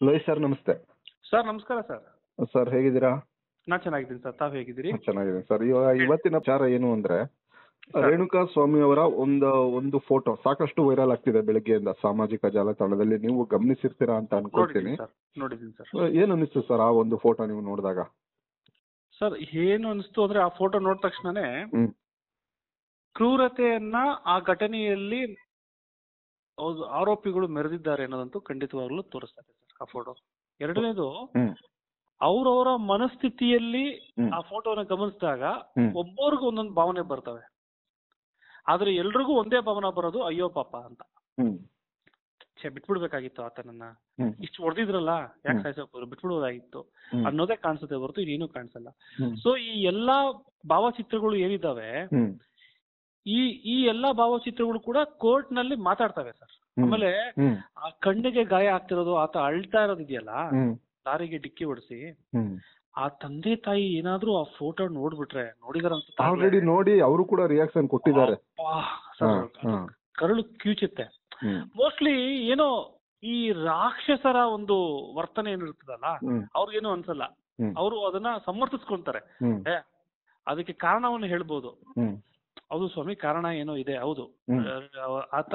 Lohith sir ನಮಸ್ತೆ. Sir ನಮಸ್ಕಾರ sir. Sir ಹೇಗಿದ್ದೀರಾ? ನಾ ಚೆನ್ನಾಗಿದ್ದೀನಿ ಸರ್ ತಾವ್ ಹೇಗಿದ್ದೀರಿ? ಚೆನ್ನಾಗಿದ್ದೀನಿ ಸರ್. ಇವಾಗ ಇವತ್ತಿನ ವಿಚಾರ ಏನು ಅಂದ್ರೆ. ರೇಣುಕಾ ಸ್ವಾಮಿ ಅವರ ಒಂದು ಒಂದು ಫೋಟೋ ಸಾಕಷ್ಟು ವೈರಲ್ ಆಗ್ತಿದೆ ಬೆಳಗ್ಗೆಯಿಂದ ಸಾಮಾಜಿಕ ಜಾಲತಾಣದಲ್ಲಿ. ನೀವು ಗಮನಿಸಿರ್ತೀರಾ ಅಂತ ಅನ್ಕೊಳ್ತೀನಿ. ನೋಡಿದ್ದೀನಿ ಸರ್ ಏನ್ ಅನಿಸ್ತು ಸರ್ ಆ ಒಂದು ಫೋಟೋ ನೀವು ನೋಡಿದಾಗ? ಸರ್ ಏನು ಅನಿಸ್ತು ಅಂದ್ರೆ ಆ ಫೋಟೋ ನೋಡಿದ ತಕ್ಷಣನೇ ಕ್ರೂರತೆಯನ್ನ ಆ ಘಟನೆಯಲ್ಲಿ ಆರೋಪಿಗಳು ಮೆರೆದಿದ್ದಾರೆ ಅನ್ನೋದಂತೂ ಖಂಡಿತವಾಗ್ಲೂ ತೋರಿಸ್ತಾರೆ ಆ ಫೋಟೋ ಎರಡನೇದು ಅವ್ರವರ ಮನಸ್ಥಿತಿಯಲ್ಲಿ ಆ ಫೋಟೋನ ಗಮನಿಸಿದಾಗ ಒಬ್ಬರಿಗೂ ಒಂದೊಂದು ಭಾವನೆ ಬರ್ತವೆ. ಆದ್ರೆ ಎಲ್ರಿಗೂ ಒಂದೇ ಭಾವನೆ ಬರೋದು ಅಯ್ಯೋ ಪಾಪ ಅಂತ. ಛೆ ಬಿಟ್ಬಿಡ್ಬೇಕಾಗಿತ್ತು ಆತನನ್ನ. ಇಷ್ಟು ಹೊಡೆದಿದ್ರಲ್ಲ ಯಾಕೆ ಸಾಯಿಸೋರು ಬಿಟ್ಬಿಡೋದಾಗಿತ್ತು. ಅನ್ನೋದೇ ಕಾಣಿಸುತ್ತೆ ಹೊರತು ಇನ್ನೇನು ಕಾಣಿಸಲ್ಲ. ಸೊ ಈ ಎಲ್ಲಾ ಭಾವಚಿತ್ರಗಳು ಏನಿದಾವೆ ಈ ಈ ಎಲ್ಲಾ ಭಾವಚಿತ್ರಗಳು ಕೂಡ ಕೋರ್ಟ್ನಲ್ಲಿ ಮಾತಾಡ್ತವೆ ಸರ್. ಆಮೇಲೆ ಆ ಕಣ್ಣಿಗೆ ಗಾಯ ಆಗ್ತಿರೋದು ಆತ ಅಳ್ತಾ ಇರೋದಿದೆಯಲ್ಲ ದಾರಿಗೆ ಲಾರಿಗೆ ಡಿಕ್ಕಿ ಹೊಡಿಸಿ ಆ ತಂದೆ ತಾಯಿ ಏನಾದ್ರೂ ಆ ಫೋಟೋ ನೋಡ್ಬಿಟ್ರೆ ನೋಡಿದಾರ ಆಲ್ರೆಡಿ ನೋಡಿ ಅವರು ಕೂಡ ರಿಯಾಕ್ಷನ್ ಕೊಟ್ಟಿದ್ದಾರೆ. ಕರುಳು ಕ್ಯೂಚುತ್ತೆ. ಮೋಸ್ಟ್ಲಿ ಏನೋ ಈ ರಾಕ್ಷಸರ ಒಂದು ವರ್ತನೆ ಏನಿರ್ತದಲ್ಲ ಅವ್ರಿಗೇನು ಅನ್ಸಲ್ಲ. ಅವರು ಅದನ್ನ ಸಮರ್ಥಿಸ್ಕೊಂತಾರೆ. ಅದಕ್ಕೆ ಕಾರಣವನ್ನು ಹೇಳ್ಬೋದು. ಹೌದು ಸ್ವಾಮಿ ಕಾರಣ ಏನೋ ಇದೆ ಹೌದು. ಆತ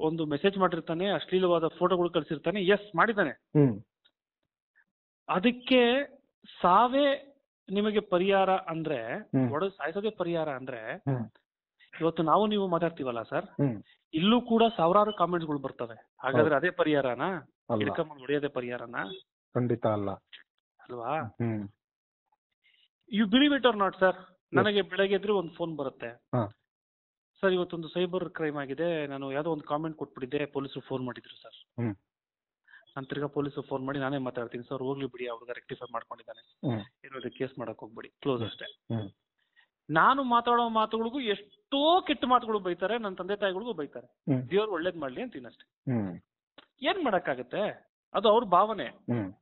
ಒಂದು ಮೆಸೇಜ್ ಮಾಡಿರ್ತಾನೆ ಅಶ್ಲೀಲವಾದ ಫೋಟೋಗಳು ಕಳಿಸಿರ್ತಾನೆ ಎಸ್ ಮಾಡಿದ್ದಾನೆ. ಅದಕ್ಕೆ ಸಾವೇ ನಿಮಗೆ ಪರಿಹಾರ ಅಂದ್ರೆ. ಒಡೆದು ಸಾಯಿಸೋದೇ ಪರಿಹಾರ ಅಂದ್ರೆ ಇವತ್ತು ನಾವು ನೀವು ಮಾತಾಡ್ತೀವಲ್ಲ ಸರ್? ಇಲ್ಲೂ ಕೂಡ ಸಾವಿರಾರು ಕಾಮೆಂಟ್ಸ್ಗಳು ಬರ್ತವೆ. ಹಾಗಾದ್ರೆ ಅದೇ ಪರಿಹಾರನಾ? ಹಿಡ್ಕೊಂಬಂದು ಹೊಡೆಯೋದೇ ಪರಿಹಾರನಾ? ಖಂಡಿತ ಅಲ್ಲ. ಅಲ್ವಾ? You believe it or not sir ನನಗೆ ಬೆಳಗ್ಗೆ ಎದ್ರೆ ಒಂದು ಫೋನ್ ಬರುತ್ತೆ. ಸರ್ ಇವತ್ತೊಂದು ಸೈಬರ್ ಕ್ರೈಮ್ ಆಗಿದೆ. ನಾನು ಯಾವ್ದೋ ಒಂದು ಕಾಮೆಂಟ್ ಕೊಟ್ಬಿಟ್ಟಿದ್ದೆ. ಪೊಲೀಸರು ಫೋನ್ ಮಾಡಿದ್ರು ಸರ್. ಹ್ಮ್. ನಾನು ತಿರ್ಗಾ ಪೊಲೀಸರು ಫೋನ್ ಮಾಡಿ ನಾನೇ ಮಾತಾಡ್ತೀನಿ ಸರ್. ಹೋಗ್ಲಿ ಬಿಡಿ. ಅವ್ರಿಗೆ ರೆಕ್ಟಿಫೈ ಮಾಡ್ಕೊಂಡಿದ್ದಾನೆ. ಇರೋದು ಏನೋ ಕೇಸ್ ಮಾಡಕ್ ಹೋಗ್ಬಿಡಿ. ಕ್ಲೋಸ್ ಅಷ್ಟೇ. ನಾನು ಮಾತಾಡೋ ಮಾತುಗಳಿಗೂ ಎಷ್ಟೋ ಕೆಟ್ಟ ಮಾತುಗಳು ಬೈತಾರೆ. ನನ್ನ ತಂದೆ ತಾಯಿಗಳಿಗೂ ಬೈತಾರೆ. ದೇವ್ರು ಒಳ್ಳೇದ್ ಮಾಡ್ಲಿ ಅಂತೀನಷ್ಟೇ ಹ್ಮ್. ಏನ್ ಮಾಡಕ್ಕಾಗತ್ತೆ? ಅದು ಅವ್ರ ಭಾವನೆ.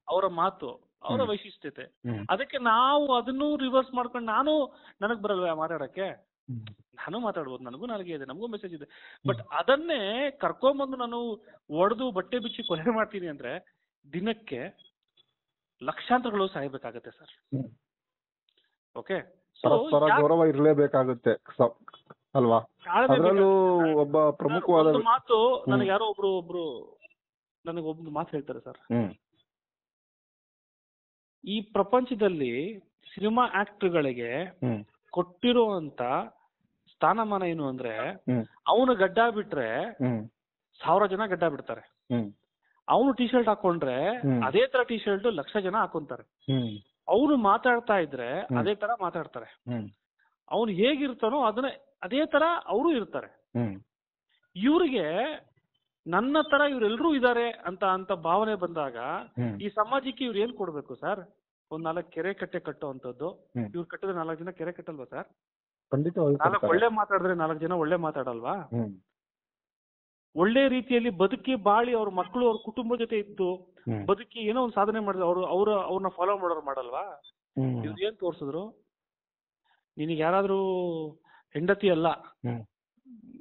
ಅವರ ಮಾತು. ಅವರ ವೈಶಿಷ್ಟ್ಯತೆ. ಅದಕ್ಕೆ ನಾವು ಅದನ್ನು ರಿವರ್ಸ್ ಮಾಡ್ಕೊಂಡು ನಾನು ನನಗ್ ಬರಲ್ವಾ ಮಾತಾಡಕ್ಕೆ? ನಾನು ಮಾತಾಡ್ಬೋದು ನನಗೂ ನಾಲ್ಗೆ ಇದೆ ನಮಗೂ ಮೆಸೇಜ್ ಇದೆ. ಬಟ್ ಅದನ್ನೇ ಕರ್ಕೊಂಬಂದು ನಾನು ಒಡೆದು ಬಟ್ಟೆ ಬಿಚ್ಚಿ ಕೊಲೆ ಮಾಡ್ತೀನಿ ಅಂದ್ರೆ ದಿನಕ್ಕೆ ಲಕ್ಷಾಂತರಗಳು ಸಾಯಬೇಕಾಗತ್ತೆ ಸರ್. ಓಕೆ ಪರಸ್ಪರ ಗೌರವ ಇರಲೇಬೇಕಾಗುತ್ತೆ. ಅಲ್ವಾ? ಅದರಲ್ಲೂ ಒಬ್ಬ ಪ್ರಮುಖವಾದ ಮಾತು ನನಗೆ ಯಾರೋ ಒಬ್ರು ಒಬ್ರು ನನಗೆ ಒಬ್ರು ಮಾತು ಹೇಳ್ತಾರೆ ಸರ್. ಈ ಪ್ರಪಂಚದಲ್ಲಿ ಸಿನಿಮಾ ಆಕ್ಟರ್ಗಳಿಗೆ ಗಳಿಗೆ ಕೊಟ್ಟಿರುವಂತ ಸ್ಥಾನಮಾನ ಏನು ಅಂದ್ರೆ ಅವನು ಗಡ್ಡ ಬಿಟ್ರೆ ಸಾವಿರ ಜನ ಗಡ್ಡ ಬಿಡ್ತಾರೆ. ಅವನು ಟಿ ಶರ್ಟ್ ಹಾಕೊಂಡ್ರೆ ಅದೇ ತರ ಟಿ ಶರ್ಟ್ ಲಕ್ಷ ಜನ ಹಾಕೊಂತಾರೆ. ಅವನು ಮಾತಾಡ್ತಾ ಇದ್ರೆ ಅದೇ ತರ ಮಾತಾಡ್ತಾರೆ. ಅವನು ಹೇಗಿರ್ತಾನೋ ಅದನ್ನ ಅದೇ ತರ ಅವರು ಇರ್ತಾರೆ. ಇವ್ರಿಗೆ ನನ್ನ ತರ ಇವರೆಲ್ಲರೂ ಇದ್ದಾರೆ ಅಂತ ಅಂತ ಭಾವನೆ ಬಂದಾಗ ಈ ಸಮಾಜಕ್ಕೆ ಇವ್ರು ಏನ್ ಕೊಡ್ಬೇಕು ಸರ್? ಒಂದ್ ನಾಲ್ಕು ಕೆರೆ ಕಟ್ಟೆ ಕಟ್ಟೋ ಅಂತದ್ದು ಇವ್ರು ಕಟ್ಟಿದ್ರೆ ನಾಲ್ಕು ಜನ ಕೆರೆ ಕಟ್ಟಲ್ವಾ ಸರ್? ನಾಲ್ಕು ಒಳ್ಳೆ ಮಾತಾಡಿದ್ರೆ ನಾಲ್ಕು ಜನ ಒಳ್ಳೆ ಮಾತಾಡಲ್ವಾ? ಒಳ್ಳೆ ರೀತಿಯಲ್ಲಿ ಬದುಕಿ ಬಾಳಿ ಅವ್ರ ಮಕ್ಕಳು ಅವ್ರ ಕುಟುಂಬ ಜೊತೆ ಇದ್ದು ಬದುಕಿ ಏನೋ ಒಂದು ಸಾಧನೆ ಮಾಡಿದ್ರು ಅವರು ಅವ್ರ ಅವ್ರನ್ನ ಫಾಲೋ ಮಾಡೋರು ಮಾಡಲ್ವಾ? ಇದು ಏನ್ ತೋರ್ಸಿದ್ರು? ನಿನಗೆ ಯಾರಾದ್ರೂ ಹೆಂಡತಿ ಅಲ್ಲ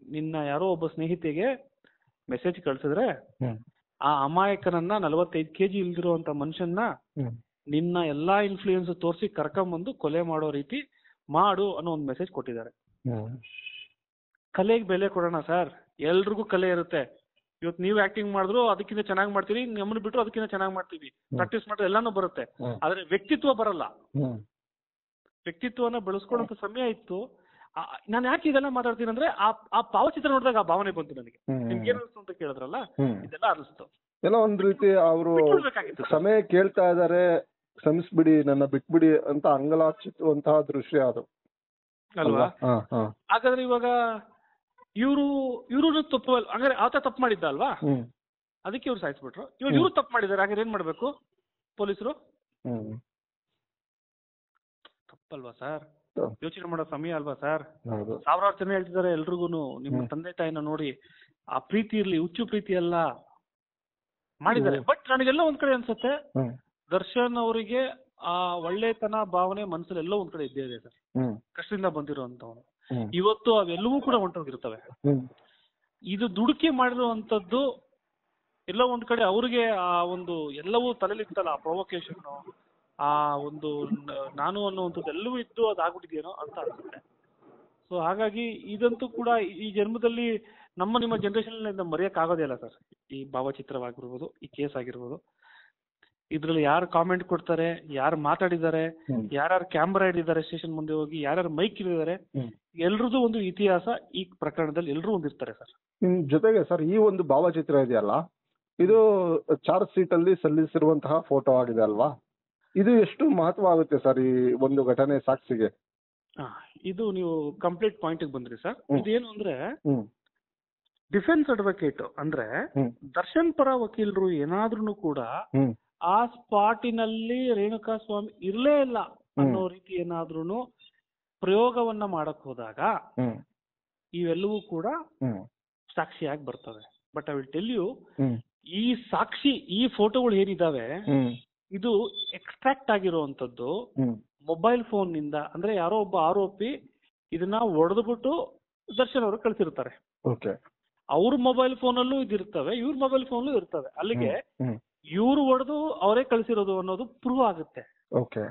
ನಿನ್ನ ಯಾರೋ ಒಬ್ಬ ಸ್ನೇಹಿತೆಗೆ ಮೆಸೇಜ್ ಕಳ್ಸಿದ್ರೆ ಆ ಅಮಾಯಕನನ್ನ ನಲವತ್ತೈದು ಕೆಜಿ ಇಲ್ದಿರುವಂತ ಮನುಷ್ಯನ್ನ ನಿನ್ನ ಎಲ್ಲಾ ಇನ್ಫ್ಲೂಯೆನ್ಸ್ ತೋರಿಸಿ ಕರ್ಕೊಂಬಂದು ಕೊಲೆ ಮಾಡೋ ರೀತಿ ಮಾಡು ಅನ್ನೋ ಒಂದು ಮೆಸೇಜ್ ಕೊಟ್ಟಿದ್ದಾರೆ. ಕಲೆಗೆ ಬೆಲೆ ಕೊಡೋಣ ಸರ್. ಎಲ್ರಿಗೂ ಕಲೆ ಇರುತ್ತೆ. ಇವತ್ತು ನೀವು ಆಕ್ಟಿಂಗ್ ಮಾಡಿದ್ರು ಅದಕ್ಕಿಂತ ಚೆನ್ನಾಗಿ ಮಾಡ್ತೀರಿ ನಮ್ಮನ್ನು ಬಿಟ್ಟರು ಅದಕ್ಕಿಂತ ಚೆನ್ನಾಗಿ ಮಾಡ್ತೀವಿ. ಪ್ರಾಕ್ಟೀಸ್ ಮಾಡಿದ್ರೆ ಎಲ್ಲಾನು ಬರುತ್ತೆ. ಆದ್ರೆ ವ್ಯಕ್ತಿತ್ವ ಬರಲ್ಲ. ವ್ಯಕ್ತಿತ್ವನ ಬೆಳೆಸ್ಕೊಳ್ಳೋಂತ ಸಮಯ ಇತ್ತು. ನಾನು ಯಾಕೆ ಇದೆಲ್ಲ ಮಾತಾಡ್ತೀನಿ ಅಂದ್ರೆ ಆ ಆ ಭಾವಚಿತ್ರ ನೋಡಿದಾಗ ಆ ಭಾವನೆ ಬಂತು ನನಗೆ. ನಿಮ್ಗೆ ಏನ್ ಅನಿಸ್ತು ಅಂತ ಕೇಳಿದ್ರಲ್ಲ? ಇದೆಲ್ಲ ಅನಿಸ್ತು. ಎಲ್ಲ ಒಂದ್ ರೀತಿ ಅವರು ಸಮಯ ಕೇಳ್ತಾ ಇದಾರೆ. ಕ್ಷಮಿಸ್ಬಿಡಿ ನನ್ನ ಬಿಟ್ಬಿಡಿ ಅಂತ ಅಂಗಲಾಚಿಸುವಂತಹ ದೃಶ್ಯ ಅದು. ಅಲ್ವಾ? ಹಾಗಾದ್ರೆ ಇವಾಗ ಇವರು ಇವರು ತಪ್ಪು ಅಂದ್ರೆ ಹಂಗಾರೆ ಆತ ತಪ್ಪು ಮಾಡಿದ್ದ ಅಲ್ವಾ? ಅದಕ್ಕೆ ಇವ್ರು ಸಾಯಿಸ್ಬಿಟ್ರು. ಇವಾಗ ಇವ್ರು ತಪ್ಪು ಮಾಡಿದ್ದಾರೆ ಹಾಗಾದ್ರೆ ಏನ್ ಮಾಡ್ಬೇಕು ಪೊಲೀಸರು? ತಪ್ಪಲ್ವಾ ಸರ್. ಯೋಚನೆ ಮಾಡೋ ಸಮಯ ಅಲ್ವಾ ಸರ್? ಸಾವಿರಾರು ಜನ ಹೇಳ್ತಿದ್ದಾರೆ ಎಲ್ರಿಗೂ ನಿಮ್ಮ ತಂದೆ ತಾಯಿನ ನೋಡಿ ಆ ಪ್ರೀತಿ ಇರ್ಲಿ ಹುಚ್ಚು ಪ್ರೀತಿ ಅಲ್ಲ ಮಾಡಿದ್ದಾರೆ. ಬಟ್ ನನಗೆಲ್ಲ ಒಂದ್ ಕಡೆ ಅನ್ಸುತ್ತೆ ದರ್ಶನ್ ಅವರಿಗೆ ಆ ಒಳ್ಳೆತನ ಭಾವನೆ ಮನಸ್ಸಲ್ಲಿ ಎಲ್ಲೋ ಒಂದ್ ಕಡೆ ಇದ್ದೇ ಇದೆ ಸರ್. ಕಷ್ಟದಿಂದ ಬಂದಿರುವಂತವನು ಇವತ್ತು ಅವೆಲ್ಲವೂ ಕೂಡ ಹೊಂಟೋಗಿರ್ತವೆ ಇದು ದುಡುಕಿ ಮಾಡಿರುವಂತದ್ದು ಎಲ್ಲ ಒಂದ್ ಕಡೆ ಅವ್ರಿಗೆ ಆ ಒಂದು ಎಲ್ಲವೂ ತಲೆಲಿತ್ತಲ್ಲ ಆ ಪ್ರೊವೊಕೇಶನ್ ಆ ಒಂದು ನಾನು ಅನ್ನುವಂಥದ್ದು ಎಲ್ಲವೂ ಇದ್ದು ಅದಾಗ್ಬಿಟ್ಟಿದೆಯೇನೋ ಅಂತ ಅನ್ಸುತ್ತೆ. ಸೊ ಹಾಗಾಗಿ ಇದಂತೂ ಕೂಡ ಈ ಜನ್ಮದಲ್ಲಿ ನಮ್ಮ ನಿಮ್ಮ ಜನರೇಷನ್ ಮರೆಯಕ್ ಆಗೋದೇ ಇಲ್ಲ ಸರ್. ಈ ಭಾವಚಿತ್ರವಾಗಿರ್ಬೋದು ಈ ಕೇಸ್ ಆಗಿರ್ಬೋದು. ಇದ್ರಲ್ಲಿ ಯಾರು ಕಾಮೆಂಟ್ ಕೊಡ್ತಾರೆ ಯಾರು ಮಾತಾಡಿದ್ದಾರೆ. ಯಾರ್ಯಾರು ಕ್ಯಾಮ್ರಾ ಹಿಡಿದಾರೆ ಸ್ಟೇಷನ್ ಮುಂದೆ ಹೋಗಿ ಯಾರ್ಯಾರು ಮೈಕ್ ಹಿಡಿದಾರೆ ಹ್ಮ್. ಎಲ್ರದ್ದು ಒಂದು ಇತಿಹಾಸ ಈ ಪ್ರಕರಣದಲ್ಲಿ ಎಲ್ಲರೂ ಒಂದಿರ್ತಾರೆ ಸರ್. ನಿಮ್ ಜೊತೆಗೆ ಸರ್ ಈ ಒಂದು ಭಾವಚಿತ್ರ ಇದೆಯಲ್ಲ ಇದು ಚಾರ್ಜ್ ಶೀಟ್ ಅಲ್ಲಿ ಸಲ್ಲಿಸಿರುವಂತಹ ಫೋಟೋ ಆಗಿದೆ ಅಲ್ವಾ? ಇದು ಎಷ್ಟು ಮಹತ್ವ ಆಗುತ್ತೆ ಸರ್ ಈ ಒಂದು ಘಟನೆ ಸಾಕ್ಷಿಗೆ? ಇದು ನೀವು ಕಂಪ್ಲೀಟ್ ಪಾಯಿಂಟ್ ಬಂದ್ರಿ ಸರ್. ಹ್ಮ್. ಇದೇನು ಅಂದ್ರೆ ಹ್ಮ್. ಡಿಫೆನ್ಸ್ ಅಡ್ವೊಕೇಟ್ ಅಂದ್ರೆ ಹ್ಮ್. ದರ್ಶನ್ ಪರ ವಕೀಲರು ಏನಾದ್ರೂ ಕೂಡ ಹ್ಮ್. ಆ ಸ್ಪಾಟಿನಲ್ಲಿ ರೇಣುಕಾ ಸ್ವಾಮಿ ಇರ್ಲೇ ಇಲ್ಲ. ಅನ್ನೋ ರೀತಿ ಏನಾದ್ರೂ ಪ್ರಯೋಗವನ್ನ ಮಾಡಕ್ ಹೋದಾಗ ಇವೆಲ್ಲವೂ ಕೂಡ ಸಾಕ್ಷಿಯಾಗಿ ಬರ್ತವೆ. But I will tell you ಈ ಸಾಕ್ಷಿ ಈ ಫೋಟೋಗಳು ಏನಿದಾವೆ ಇದು ಎಕ್ಸ್ಟ್ರಾಕ್ಟ್ ಆಗಿರುವಂತದ್ದು ಮೊಬೈಲ್ ಫೋನ್ನಿಂದ ಅಂದ್ರೆ ಯಾರೋ ಒಬ್ಬ ಆರೋಪಿ ಇದನ್ನ ಒಡೆದ್ಬಿಟ್ಟು ದರ್ಶನ್ ಅವರು ಕಳಿಸಿರ್ತಾರೆ. ಅವ್ರ ಮೊಬೈಲ್ ಫೋನಲ್ಲೂ ಇದಿರ್ತವೆ ಇವ್ರ ಮೊಬೈಲ್ ಫೋನ್ ಇರ್ತವೆ. ಅಲ್ಲಿಗೆ ಇವ್ರು ಹೊಡೆದು ಅವರೇ ಕಳಿಸಿರೋದು ಅನ್ನೋದು ಪ್ರೂವ್ ಆಗುತ್ತೆ. ಓಕೆ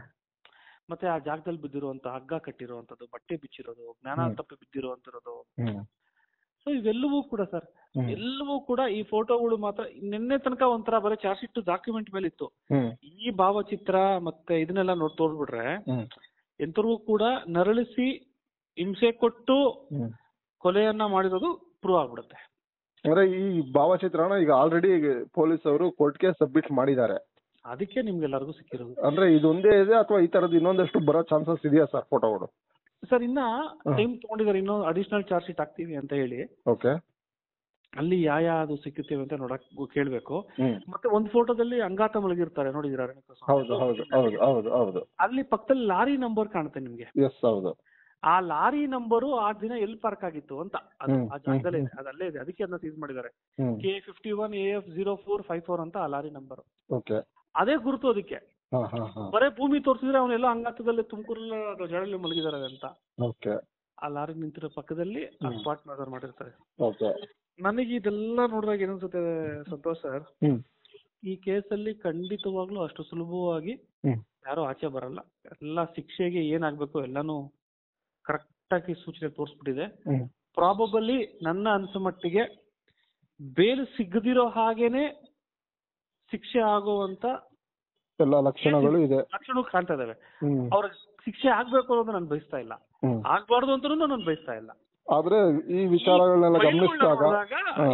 ಮತ್ತೆ ಆ ಜಾಗದಲ್ಲಿ ಬಿದ್ದಿರುವಂತ ಹಗ್ಗ ಕಟ್ಟಿರುವಂತದ್ದು ಬಟ್ಟೆ ಬಿಚ್ಚಿರೋದು ಜ್ಞಾನ. ತಪ್ಪಿ ಬಿದ್ದಿರುವಂತಿರೋದು ಸೊ ಇವೆಲ್ಲವೂ ಕೂಡ ಸರ್ ಎಲ್ಲವೂ ಕೂಡ ಈ ಫೋಟೋಗಳು ಮಾತ್ರ ನಿನ್ನೆ ತನಕ ಒಂಥರ ಬರೀ ಚಾರ್ಜ್ ಶೀಟ್ ಡಾಕ್ಯುಮೆಂಟ್ ಮೇಲೆ ಇತ್ತು. ಈ ಭಾವಚಿತ್ರ ಮತ್ತೆ ಇದನ್ನೆಲ್ಲ ನೋಡಿ ತೋರ್ಬಿಟ್ರೆ ಎಂತರಿಗೂ ಕೂಡ ನರಳಿಸಿ ಹಿಂಸೆ ಕೊಟ್ಟು ಕೊಲೆಯನ್ನ ಮಾಡಿರೋದು ಪ್ರೂವ್ ಆಗ್ಬಿಡುತ್ತೆ. ಅಂದ್ರೆ ಈ ಭಾವಚಿತ್ರನ ಈಗ ಆಲ್ರೆಡಿ ಪೊಲೀಸ್ ಅವರು ಕೋರ್ಟ್ಗೆ ಸಬ್ಮಿಟ್ ಮಾಡಿದ್ದಾರೆ. ಅದಕ್ಕೆ ನಿಮ್ಗೆಲ್ಲರಿಗೂ ಸಿಕ್ಕಿರೋದು. ಅಂದ್ರೆ ಇದೊಂದೇ ಇದೆ ಅಥವಾ ಈ ತರದ್ ಇನ್ನೊಂದಷ್ಟು ಬರೋ ಚಾನ್ಸಸ್ ಇದೆಯಾ ಸರ್ ಫೋಟೋಗಳು ಸರ್ ಇನ್ನ. ಟೈಮ್ ತಗೊಂಡಿದ್ದಾರೆ ಇನ್ನೊಂದು ಅಡಿಷನಲ್ ಚಾರ್ಜ್ ಶೀಟ್ ಹಾಕ್ತೀವಿ ಅಂತ ಹೇಳಿ. ಓಕೆ. ಅಲ್ಲಿ ಯಾವ ಅದು ಸಿಕ್ಕುತ್ತೇವೆ ಅಂತ ನೋಡಕ್ ಕೇಳ್ಬೇಕು. ಮತ್ತೆ ಒಂದು ಫೋಟೋದಲ್ಲಿ ಅಂಗಾತ ಮಲಗಿರ್ತಾರೆ ನೋಡಿದಿರ ಹೌದು ಹೌದು ಹೌದು ಹೌದು ಹೌದು. ಅಲ್ಲಿ ಪಕ್ಕದಲ್ಲಿ ಲಾರಿ ನಂಬರ್ ಕಾಣುತ್ತೆ ನಿಮ್ಗೆ. ಎಸ್ ಹೌದು. ಆ ಲಾರಿ ನಂಬರು ಆ ದಿನ ಎಲ್ಲಿ ಪಾರ್ಕ್ ಆಗಿತ್ತು ಅಂತ. ಅದು ಆ ಜಾಗದಲ್ಲೇ ಇದೆ. ಅದು ಅಲ್ಲೇ ಇದೆ. ಅದಕ್ಕೆ ಅದನ್ನ ಸೀಸ್ ಮಾಡಿದ್ದಾರೆ. K fifty one A F zero four five four ಅಂತ ಆ ಲಾರಿ ನಂಬರ್. ಅದೇ ಗುರುತು ಅದಕ್ಕೆ. ಬರೇ ಭೂಮಿ ತೋರಿಸಿದ್ರೆ ಅವನೆಲ್ಲ ಅಂಗಾತದಲ್ಲಿ ತುಮಕೂರು ಜಡಲ್ಲಿ ಮಲಗಿದ್ದಾರೆ ಅಂತ. ಆ ಲಾರಿ ನಿಂತಿರೋ ಪಕ್ಕದಲ್ಲಿ. ಸ್ಪಾಟ್ ಮರ್ಡರ್ ಮಾಡಿರ್ತಾರೆ. ನನಗೆ ಇದೆಲ್ಲ ನೋಡಿದಾಗ ಏನನ್ಸುತ್ತೆ ಸಂತೋಷ್ ಸರ್? ಈ ಕೇಸಲ್ಲಿ ಖಂಡಿತವಾಗ್ಲೂ ಅಷ್ಟು ಸುಲಭವಾಗಿ ಯಾರು ಆಚೆ ಬರಲ್ಲ. ಎಲ್ಲ ಶಿಕ್ಷೆಗೆ ಏನಾಗ್ಬೇಕು ಎಲ್ಲಾನು ಕರೆಕ್ಟ್ ಆಗಿ ಸೂಚನೆ ತೋರಿಸ್ಬಿಟ್ಟಿದೆ. ಪ್ರಾಬಬಲಿ ನನ್ನ ಅನ್ಸೋ ಮಟ್ಟಿಗೆ ಬೇಲ್ ಸಿಗದಿರೋ ಹಾಗೇನೆ ಶಿಕ್ಷೆ ಆಗುವಂತ ಎಲ್ಲ ಲಕ್ಷಣಗಳು ಇದೆ. ಲಕ್ಷಣ ಕಾಣ್ತಾ ಇದಾವೆ. ಅವ್ರ ಶಿಕ್ಷೆ ಆಗ್ಬೇಕು ಅನ್ನೋದು ನಾನು ಬಯಸ್ತಾ ಇಲ್ಲ. ಆಗ್ಬಾರ್ದು ಅಂತ ನಾನು ಬಯಸ್ತಾ ಇಲ್ಲ. ಆದ್ರೆ ಈ ವಿಚಾರಗಳನ್ನೆಲ್ಲ ಗಮನಿಸಿದಾಗ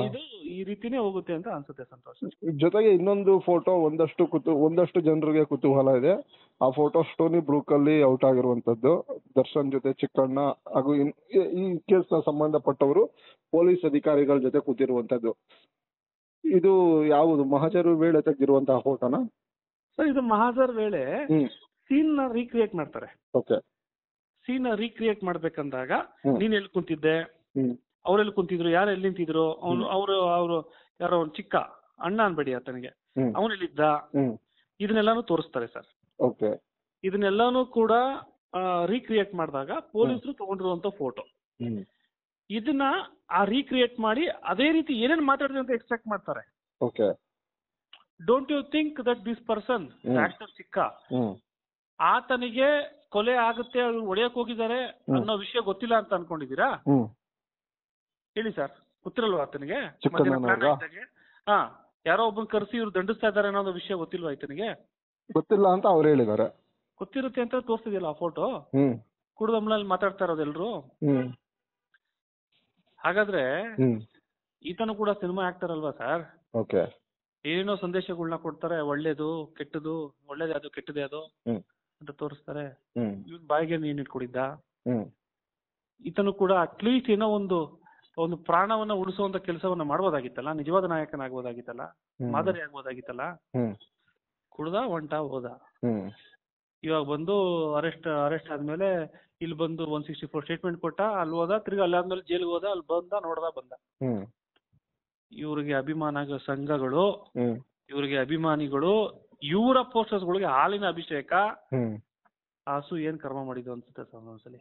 ಇದು ಈ ರೀತಿನೇ ಹೋಗುತ್ತೆ ಅಂತ ಅನ್ಸುತ್ತೆ ಸಂತೋಷ್. ಜೊತೆಗೆ ಇನ್ನೊಂದು ಫೋಟೋ ಒಂದಷ್ಟು ಕುತು ಒಂದಷ್ಟು ಜನರಿಗೆ ಕುತೂಹಲ ಇದೆ. ಆ ಫೋಟೋ ಸ್ಟೋನಿ ಬ್ರೂಕ್ ಅಲ್ಲಿ ಔಟ್ ಆಗಿರುವಂತದ್ದು ದರ್ಶನ್ ಜೊತೆ ಚಿಕ್ಕಣ್ಣ ಹಾಗೂ ಇನ್- ಈ- ಈ ಕೇಸ್ನ ಸಂಬಂಧಪಟ್ಟವರು ಪೊಲೀಸ್ ಅಧಿಕಾರಿಗಳ ಜೊತೆ ಕೂತಿರುವಂತದ್ದು ಇದು ಯಾವುದು? ಮಹಜರು ವೇಳೆ ತೆಗೆದಿರುವಂತಹ ಫೋಟೋನ ಸರ್ ಇದು ಮಹಾಜರ್ ವೇಳೆ ಹ್ಮ್. ಸೀನ್ನ ರೀಕ್ರಿಯೇಟ್ ಮಾಡ್ತಾರೆ. ಓಕೆ. ಸೀನ್ನ ರೀಕ್ರಿಯೇಟ್ ಮಾಡ್ಬೇಕಂದಾಗ ಹ್ಮ್. ನೀನ್ ಎಲ್ ಕುಂತಿದ್ದೆ? ಹ್ಮ್. ಅವ್ರೆಲ್ಲಿ ಕುಂತಿದ್ರು ಯಾರು ಎಲ್ಲಿ ನಿಂತಿದ್ರು ಅವನು ಅವರು ಅವರು ಯಾರೋ ಒಂದು ಚಿಕ್ಕ ಅಣ್ಣ ಅನ್ಬೇಡಿ ಆತನಿಗೆ. ಅವನು ಅವನೆಲ್ಲಿದ್ದ. ಇದನ್ನೆಲ್ಲಾನು ತೋರಿಸ್ತಾರೆ ಸರ್. ಓಕೆ. ಇದನ್ನೆಲ್ಲಾನು ಕೂಡ ರೀಕ್ರಿಯೇಟ್ ಮಾಡಿದಾಗ ಪೊಲೀಸರು ತಗೊಂಡಿರುವಂತ ಫೋಟೋ ಇದನ್ನ ಆ ರೀಕ್ರಿಯೇಟ್ ಮಾಡಿ ಅದೇ ರೀತಿ ಏನೇನ್ ಮಾತಾಡಿದ್ರೆ ಅಂತ ಎಕ್ಸ್ಟ್ರಾಕ್ಟ್ ಮಾಡ್ತಾರೆ. Okay. Don't you think that this person. Actor ಚಿಕ್ಕ ಆತನಿಗೆ ಕೊಲೆ ಆಗುತ್ತೆ ಅವ್ರು ಹೊಡೆಯಕ್ ಹೋಗಿದ್ದಾರೆ ಅನ್ನೋ ವಿಷಯ ಗೊತ್ತಿಲ್ಲ ಅಂತ ಅನ್ಕೊಂಡಿದೀರಾ ಹ್ಮ್. ಹೇಳಿ ಸರ್ ಗೊತ್ತಿರಲ್ವಾ ಆತನಿಗೆ? ಹಾ ಯಾರೋ ಒಬ್ಬನ್ ಕರೆಸಿ ಇವ್ರು ದಂಡಿಸ್ತಾ ಇದಾರೆ ಅನ್ನೋ ವಿಷಯ ಗೊತ್ತಿಲ್ವಾ ಆತನಿಗೆ ಗೊತ್ತಿಲ್ಲ ಅಂತ ಅವ್ರು ಹೇಳಿದ್ದಾರೆ. ಗೊತ್ತಿರುತ್ತೆ ಅಂತ ತೋರಿಸಿದ್ಯಲ್ಲ ಆ ಫೋಟೋ ಕುಡ್ದಮ್ಲಲ್ಲಿ ಮಾತಾಡ್ತಾ ಇರೋದು ಎಲ್ರು? ಹಾಗಾದ್ರೆ ಈತನು ಕೂಡ ಸಿನಿಮಾ ಆಕ್ಟರ್ ಅಲ್ವಾ ಸರ್? ಓಕೆ. ಏನೇನೋ ಸಂದೇಶಗಳನ್ನ ಕೊಡ್ತಾರೆ ಒಳ್ಳೇದು ಕೆಟ್ಟದು ಒಳ್ಳೇದೇ ಅದು ಕೆಟ್ಟದೇ ಅದು ಅಂತ ತೋರಿಸ್ತಾರೆ. ಇವ್ನ ಬಾಯಿಗೆ ನೀನ್ ಇಟ್ಕೊಂಡಿದ್ದ? ಈತನು ಕೂಡ ಅಟ್ಲೀಸ್ಟ್ ಏನೋ ಒಂದು ಒಂದು ಪ್ರಾಣವನ್ನ ಉಳಿಸುವಂತ ಕೆಲಸವನ್ನ ಮಾಡ್ಬೋದಾಗಿತ್ತಲ್ಲ ನಿಜವಾದ ನಾಯಕನಾಗ್ಬೋದಾಗಿತ್ತಲ್ಲ. ಮಾದರಿ ಆಗ್ಬೋದಾಗಿತ್ತಲ್ಲ ಕುಡ್ದ ಹೊಂಟ ಹೋದ. ಇವಾಗ ಬಂದು ಅರೆಸ್ಟ್ ಅರೆಸ್ಟ್ ಆದ್ಮೇಲೆ ಇಲ್ಲಿ ಬಂದು ಒನ್ ಸಿಕ್ಸ್ಟಿ ಫೋರ್ ಸ್ಟೇಟ್ಮೆಂಟ್ ಕೊಟ್ಟ ಅಲ್ಲಿ ಹೋದ ತಿರ್ಗಿ ಅಲ್ಲಿ ಆದ್ಮೇಲೆ ಜೈಲ್ಗೆ ಹೋದ ಅಲ್ಲಿ ಬಂದ ನೋಡ್ದ ಬಂದ. ಇವ್ರಿಗೆ ಅಭಿಮಾನ ಸಂಘಗಳು ಇವ್ರಿಗೆ ಅಭಿಮಾನಿಗಳು ಇವರ ಗಳಿಗೆ ಹಾಲಿನ ಅಭಿಷೇಕ ಹಾಸು ಏನ್ ಕರ್ಮ ಮಾಡಿದ್ದು ಅನ್ಸುತ್ತೆ ಒಂದೊಂದ್ಸಲಿ.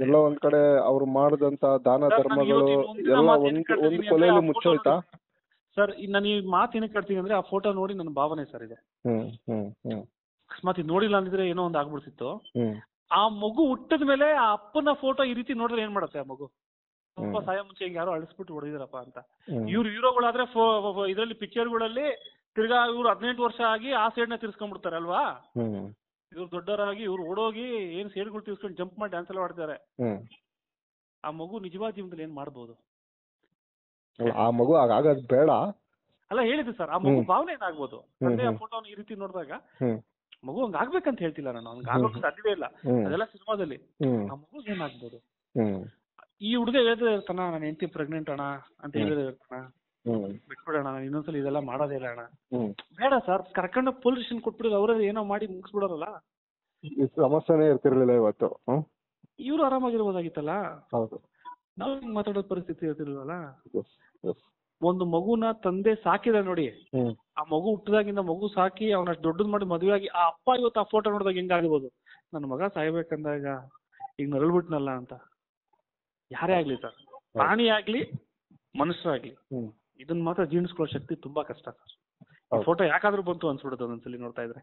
ಎಲ್ಲ ಒಂದ್ ಕಡೆ ಅವ್ರು ಮಾಡಿದಂತ ದಾನ ಧರ್ಮಗಳು ಎಲ್ಲ ಒಂದ್ ಕೊಲೆಯಲ್ಲಿ ಮುಚ್ಚೋಯ್ತಾ? ಸರ್ ನಾನು ಈ ಮಾತು ಏನಕ್ಕೆ ಕಟ್ತೀನಿ ಅಂದ್ರೆ ಆ ಫೋಟೋ ನೋಡಿ ನನ್ನ ಭಾವನೆ ಸರ್ ಇದೆ. ಹ್ಮ್ ಹ್ಮ್ ಹ್ಮ್. ಅಕಸ್ಮಾತ್ ಇದು ನೋಡಿಲ್ಲ ಅಂದಿದ್ರೆ ಏನೋ ಒಂದು ಆಗ್ಬಿಡ್ತಿತ್ತು. ಹ್ಮ್. ಆ ಮಗು ಹುಟ್ಟದ ಮೇಲೆ ಆ ಅಪ್ಪನ ಫೋಟೋ ಈ ರೀತಿ ನೋಡಿದ್ರೆ ಏನ್ ಮಾಡುತ್ತೆ ಆ ಮಗು? ಅಪ್ಪ ಸಹಾಯ ಸಾಯ ಮುಂಚೆ ಹಿಂಗ್ ಯಾರೋ ಅಳಿಸ್ಬಿಟ್ಟು ಹೊಡೆದಿರಪ್ಪ ಅಂತ. ಇವ್ರ ಹೀರೋಗಳಾದ್ರೆ ಇದರಲ್ಲಿ ಪಿಕ್ಚರ್ಗಳಲ್ಲಿ ತಿರ್ಗಾ ಇವ್ರು ಹದಿನೆಂಟು ವರ್ಷ ಆಗಿ ಆ ಸೈಡ್ನ ತಿರ್ಸ್ಕೊಂಡ್ಬಿಡ್ತಾರೆ ಅಲ್ವಾ? ಇವ್ರು ದೊಡ್ಡವರಾಗಿ ಇವ್ರು ಓಡೋಗಿ ಏನ್ ಸೈಡ್ಗಳು ತಿಳ್ಸ್ಕೊಂಡು ಜಂಪ್ ಮಾಡಿ ಡ್ಯಾನ್ಸ್ ಎಲ್ಲ ಆಡ್ತಾರೆ ಆ ಮಗು ನಿಜವಾದ ಜೀವನದಲ್ಲಿ ಏನ್ ಮಾಡ್ಬೋದು? ಆ ಮಗು ಆಗೋದ್ ಬೇಡ. ಅಲ್ಲ ಹೇಳಿದ್ರು ಸರ್ ಆ ಮಗು. ಭಾವನೆ ಏನಾಗ್ಬೋದು? ಅದೇ ತಂದೆ ಆ. ಫೋಟೋನ ಈ ರೀತಿ ನೋಡಿದಾಗ ಮಗು ಹಂಗ ಆಗ್ಬೇಕಂತ ಹೇಳ್ತಿಲ್ಲ ನಾನು ಹಂಗ ಆಗೋಕೆ ಸಾಧ್ಯವೇ ಇಲ್ಲ. ಅದೆಲ್ಲ ಸಿನಿಮಾದಲ್ಲಿ. ಆ ಮಗು ಏನಾಗ್ಬೋದು? ಈ ಹುಡುಗ ಹೇಳ್ತಾ ಇರ್ತಾನ ನಾನು ಹೆಂಡತಿ ಪ್ರೆಗ್ನೆಂಟ್ ಅಣ್ಣ ಅಂತ. ಹೇಳಿದ್ರೆ ಇರ್ತಾನ ಬಿಟ್ಬಿಡೋಣ ನಾನು ಇನ್ನೊಂದ್ಸಲ ಇದೆಲ್ಲ ಮಾಡೋದೇ ಇಲ್ಲ ಅಣ್ಣ. ಬೇಡ ಸರ್ ಕರ್ಕೊಂಡು ಪೊಲೀಸ್ ಸ್ಟೇಷನ್ ಕೊಟ್ಬಿಡೋದು ಅವರೇ ಏನೋ ಮಾಡಿ ಮುಗಿಸ್ಬಿಡೋರಲ್ಲ. ಸಮಸ್ಯೆನೇ ಇರ್ತಿರ್ಲಿಲ್ಲ ಇವತ್ತು ಇವ್ರು ಆರಾಮಾಗಿರ್ಬೋದಾಗಿತ್ತಲ್ಲ? ಹೌದು. ನಾವು ಹಿಂಗ್ ಮಾತಾಡೋ ಪರಿಸ್ಥಿತಿ ಇರ್ತಿರ್ಲಿಲ್ಲ. ಒಂದು ಮಗುನ ತಂದೆ ಸಾಕಿದ ನೋಡಿ. ಆ ಮಗು ಹುಟ್ಟದಾಗಿಂದ ಮಗು ಸಾಕಿ ಅವನ ದೊಡ್ಡದ್ ಮಾಡಿ ಮದುವೆ ಆಗಿ ಆ ಅಪ್ಪ ಇವತ್ತು ಆ ಫೋಟೋ ನೋಡಿದಾಗ ಹೆಂಗಾಗ್ಬೋದು? ನನ್ನ ಮಗ ಸಾಯ್ಬೇಕಂದಾಗ ಈಗ ನರಳ್ಬಿಟ್ನಲ್ಲ ಅಂತ. ಯಾರೇ ಆಗ್ಲಿ ಸರ್ ಪ್ರಾಣಿ ಆಗ್ಲಿ ಮನುಷ್ಯರಾಗ್ಲಿ. ಇದನ್ನ ಮಾತ್ರ ಜೀರ್ಣಿಸ್ಕೊಳ್ಳೋ ಶಕ್ತಿ ತುಂಬಾ ಕಷ್ಟ ಸರ್. ಫೋಟೋ ಯಾಕಾದ್ರೂ ಬಂತು ಅನ್ಸ್ಬಿಡುತ್ತೆ ಒಂದೊಂದ್ಸಲಿ ನೋಡ್ತಾ ಇದ್ರೆ.